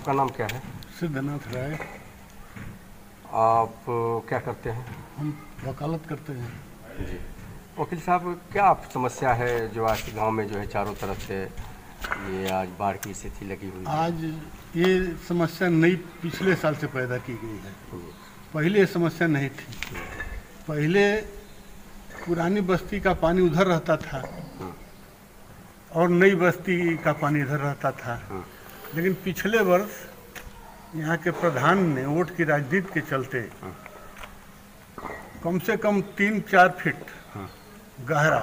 आपका नाम क्या है? सिद्धनाथ राय। आप क्या करते हैं? हम वकालत करते हैं। जी। वकील साहब क्या आप समस्या है जो आज के गाँव में जो है चारों तरफ़ से ये आज बाढ़ की स्थिति लगी हुई है? आज ये समस्या नई पिछले साल से पैदा की गई है। पहले ये समस्या नहीं थी। पहले पुरानी बस्ती का पानी उधर रहता था और नई बस्ती का पानी इधर रहता था। लेकिन पिछले वर्ष यहाँ के प्रधान ने वोट की राजनीति के चलते कम से कम तीन चार फीट गहरा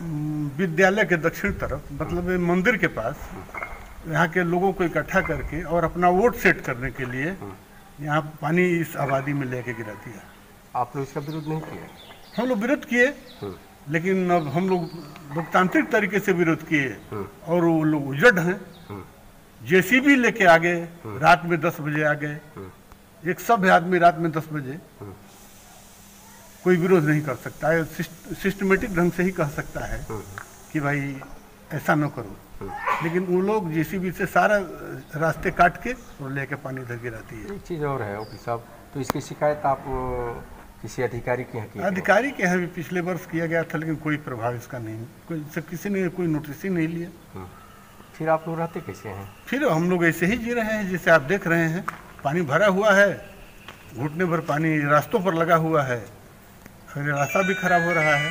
हम्म, विद्यालय के दक्षिण तरफ़ मतलब मंदिर के पास यहाँ के लोगों को इकट्ठा करके और अपना वोट सेट करने के लिए यहाँ पानी इस आबादी में लेके गिरा दिया। आप लोग इसका विरोध नहीं किया? हम लोग विरोध किए। लेकिन अब हम लोग लोकतांत्रिक तरीके से विरोध किए और वो लोग उजड़ हैं। जेसीबी लेके आ गए रात में दस बजे आ गए एक सभ्य आदमी रात में दस बजे कोई विरोध नहीं कर सकता। है सिस्टमेटिक ढंग से ही कह सकता है कि भाई ऐसा न करो। लेकिन वो लोग जेसीबी से सारा रास्ते काट के और लेके पानी इधर गिराती है। एक चीज़ और है वकील साहब तो इसकी शिकायत आप किसी अधिकारी के यहाँ की है? अधिकारी के यहाँ भी पिछले वर्ष किया गया था लेकिन कोई प्रभाव इसका नहीं कोई से किसी ने कोई नोटिस ही नहीं लिया। फिर आप लोग रहते कैसे हैं? फिर हम लोग ऐसे ही जी रहे हैं जैसे आप देख रहे हैं पानी भरा हुआ है घुटने भर पानी रास्तों पर लगा हुआ है और रास्ता भी खराब हो रहा है।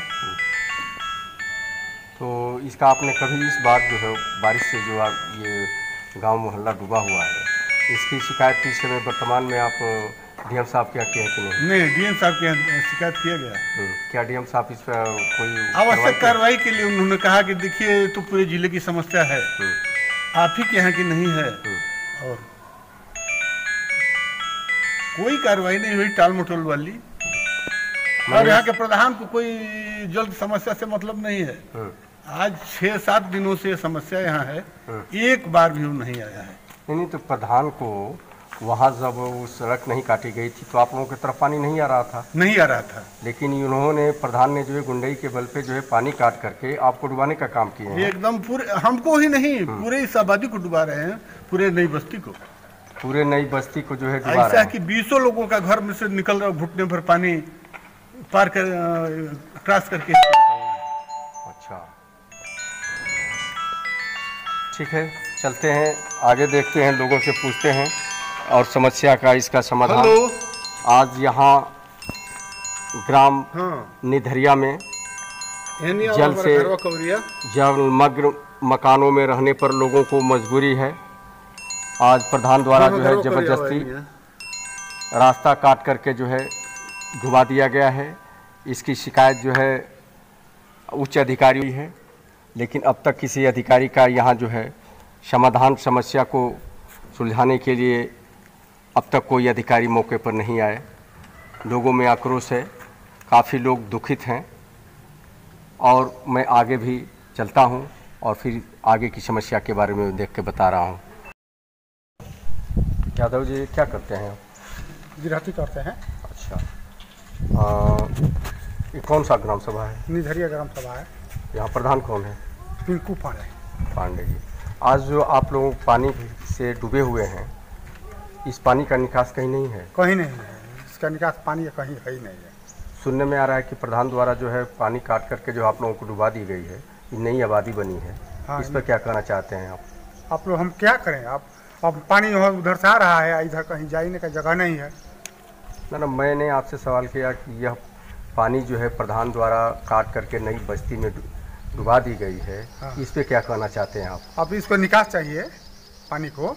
तो इसका आपने कभी इस बार जो है बारिश से जो आप ये गाँव मोहल्ला डूबा हुआ है इसकी शिकायत इस समय वर्तमान में आप डीएम साहब क्या हैं कि नहीं? नहीं डीएम साहब के यहाँ शिकायत किया गया। हम्म, क्या डीएम साहब इस पर कोई आवश्यक कार्रवाई के लिए उन्होंने कहा कि देखिए तो पूरे ज़िले की समस्या है। आप ही के यहाँ की नहीं है। और कोई कार्रवाई नहीं हुई टाल मटोल वाली। और यहाँ के प्रधान को कोई जल्द समस्या से मतलब नहीं है। हम्म, आज छह सात दिनों से समस्या यहाँ है। एक बार भी नहीं आया है। नहीं तो प्रधान को वहाँ जब वो सड़क नहीं काटी गई थी तो आप लोगों की तरफ़ पानी नहीं आ रहा था। नहीं आ रहा था। लेकिन उन्होंने प्रधान ने जो है गुंडई के बल पे जो है पानी काट करके आपको डुबाने का काम किया हैं। एकदम पूरे हमको ही नहीं पूरे इस आबादी को डुबा रहे हैं पूरे नई बस्ती को। पूरे नई बस्ती को जो है डुबा रहे हैं। कि बीसों लोगों का घर में से निकल रहा घुटने भर पानी पार कर क्रॉस करके। अच्छा। ठीक है चलते हैं आगे देखते हैं लोगों से पूछते हैं। और समस्या का इसका समाधान। आज यहाँ ग्राम हाँ। निधरिया में जल से- जलमग्न मकानों में रहने पर लोगों को मजबूरी है। आज प्रधान द्वारा जो है ज़बरदस्ती रास्ता काट करके जो है घुमा दिया गया है। इसकी शिकायत जो है उच्च अधिकारी है लेकिन अब तक किसी अधिकारी का यहाँ जो है समाधान समस्या को सुलझाने के लिए अब तक कोई अधिकारी मौके पर नहीं आए। लोगों में आक्रोश है। काफ़ी लोग दुखित हैं। और मैं आगे भी चलता हूँ और फिर आगे की समस्या के बारे में देख के बता रहा हूँ। यादव जी क्या करते हैं? आप? गिरहती करते हैं। अच्छा। आ, ये कौन सा ग्राम सभा है? निधरिया ग्राम सभा है। यहाँ प्रधान कौन है? पिंकू पांडे। पांडे जी। आज जो आप लोग पानी से डूबे हुए हैं इस पानी का निकास कहीं नहीं है। कहीं नहीं है। इसका निकास पानी कहीं है ही नहीं है। सुनने में आ रहा है कि प्रधान द्वारा जो है पानी काट करके जो आप लोगों को डुबा दी गई है ये नई आबादी बनी है। हाँ, इस पर क्या कहना चाहते हैं आप? आप लोग हम क्या करें? आप अब पानी उधर से आ रहा है इधर कहीं जाने का जगह नहीं है। ना ना मैंने आपसे सवाल किया कि यह पानी जो है प्रधान द्वारा काट करके नई बस्ती में डुबा दी गई है। हाँ। इस पर क्या कहना चाहते हैं आप? अब इसको निकास चाहिए पानी को।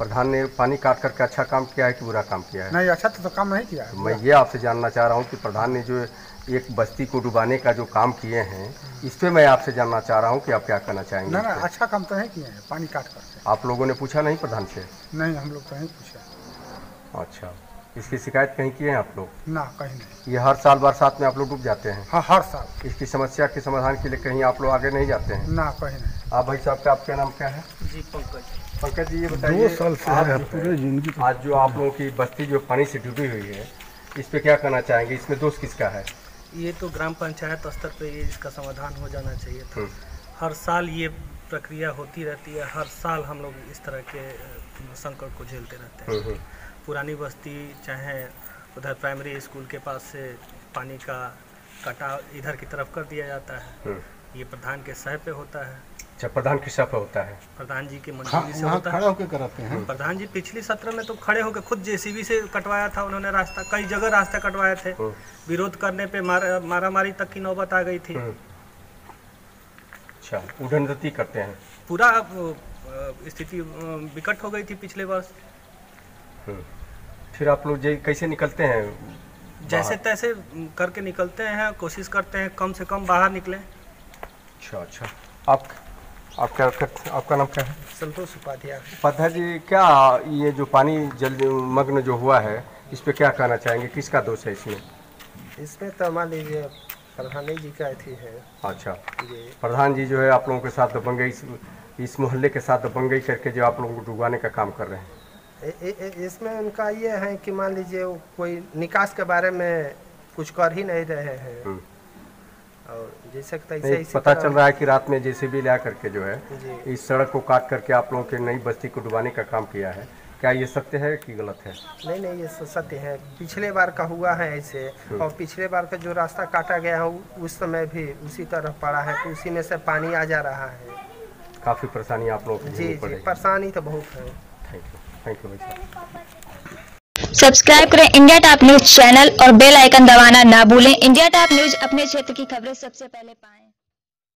प्रधान ने पानी काट करके अच्छा काम किया है कि बुरा काम किया है? नहीं अच्छा तो, तो काम नहीं किया है। मैं ये आपसे जानना चाह रहा हूँ कि प्रधान ने जो एक बस्ती को डुबाने का जो काम किए हैं इस पर मैं आपसे जानना चाह रहा हूँ कि आप क्या करना चाहेंगे ना ना अच्छा काम तो नहीं किए हैं पानी काट करके। आप लोगों ने पूछा नहीं प्रधान से? नहीं हम लोग तो नहीं पूछा। अच्छा। इसकी शिकायत कहीं की है आप लोग? ना कहीं नहीं। ये हर साल बरसात में आप लोग डूब जाते हैं? हाँ हर साल। इसकी समस्या के समाधान के लिए कहीं आप लोग आगे नहीं जाते हैं? ना कहीं नहीं। आप भाई साहब का आपका नाम क्या है? जी पंकज। पंकज जी ये दो बताइए साल से आप है जो पूरे ज़िंदगी आज जो आप लोगों की बस्ती जो पानी से डूबी हुई है इस पे क्या कहना चाहेंगे? इसमें दोष किसका है? ये तो ग्राम पंचायत स्तर पे ये इसका समाधान हो जाना चाहिए था। हम्म। हर साल ये प्रक्रिया होती रहती है हर साल हम लोग इस तरह के संकट को झेलते रहते हैं। हम्म, हम्म, पुरानी बस्ती चाहे उधर प्राइमरी स्कूल के पास से पानी का कटाव इधर की तरफ़ कर दिया जाता है। हम्म। ये प्रधान के सह पे होता है। अच्छा प्रधान किस पे होता है। प्रधान जी की मंजूरी से होता खड़ा है होकर कराते हैं। प्रधान जी पिछली सत्र में तो खड़े होकर खुद जेसीबी से कटवाया था उन्होंने रास्ता कई जगह रास्ता कटवाए थे। हम्म, विरोध करने पे मारा मारामारी तक की नौबत आ गई थी। हम्म। अच्छा उड़नदती करते हैं। पूरा स्थिति विकट हो गई थी पिछले वर्ष। फिर आप लोग कैसे निकलते हैं? जैसे तैसे करके निकलते हैं कोशिश करते हैं कम से कम बाहर निकले। अच्छा अच्छा। आप आप क्या करते आपका नाम क्या है? संतोष उपाध्याय। उपाध्याय जी क्या ये जो पानी जल मग्न जो हुआ है इस पे क्या कहना चाहेंगे? किसका दोष है इसमें? इसमें तो मान लीजिए प्रधानी जी का अथी है। अच्छा। प्रधान जी जो है आप लोगों के साथ दबंगई इस, इस मोहल्ले के साथ दबंगई करके जो आप लोगों को डुबाने का काम कर रहे हैं। इसमें उनका ये है कि मान लीजिए वो कोई निकास के बारे में कुछ कर ही नहीं रहे हैं। हम्म। और जैसे तैसे पता चल रहा है कि रात में जेसीबी ला करके जो है इस सड़क को काट करके आप लोगों के नई बस्ती को डुबाने का काम किया है। क्या ये सत्य है कि गलत है? नहीं नहीं ये सत्य है। पिछले बार का हुआ है ऐसे और पिछले बार का जो रास्ता काटा गया है उस समय भी उसी तरह पड़ा है तो उसी में से पानी आ जा रहा है। काफ़ी परेशानी आप लोगों को जी जी परेशानी तो बहुत है। Thank you thank you subscribe करें इंडिया टॉप न्यूज़ चैनल और बेल आइकन दबाना ना भूलें। इंडिया टॉप न्यूज़ अपने क्षेत्र की खबरें सबसे पहले पाएँ।